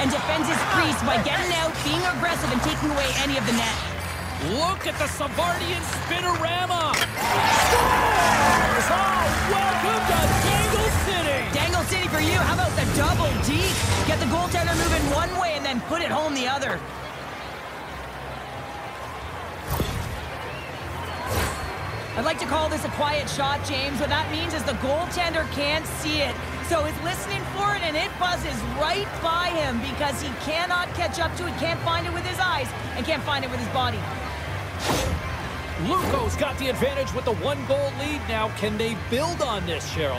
and defends his crease by getting out, being aggressive, and taking away any of the net. Look at the Savardian spinorama. Scores! Oh, welcome to Dangle City. Dangle City for you. How about the double D? Get the goaltender moving one way and then put it home the other. I'd like to call this a quiet shot, James. What that means is the goaltender can't see it. So he's listening for it, and it buzzes right by him because he cannot catch up to it, can't find it with his eyes, and can't find it with his body. Luco's got the advantage with the one-goal lead now. Can they build on this, Cheryl?